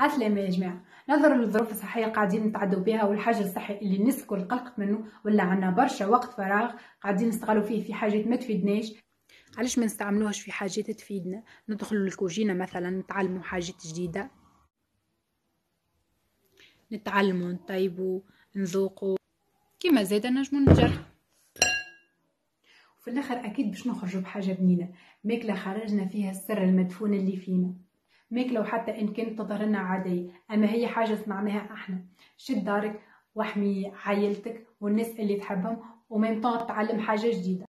عسلامة يا جماعة. نظرا للظروف الصحية قاعدين نتعدوا بها والحاجة الصحي اللي الناس الكل قلقت منه ولا عنا برشا وقت فراغ قاعدين نستغلوا فيه في حاجات ما تفيدناش. علاش ما نستعملوهاش في حاجات تفيدنا؟ ندخلوا للكوجينة مثلا نتعلموا حاجات جديدة. نتعلموا نطيبوا نذوقوا. كيما زادا نجمو نجرب وفي الآخر أكيد باش نخرجوا بحاجة بنينه ماكلة خرجنا فيها السر المدفون اللي فينا. ماكله وحتى إن كانت تظهر لنا عاديه أما هي حاجة صنعناها إحنا. شد دارك واحمي عائلتك والناس اللي تحبهم وميم تعلم حاجة جديدة.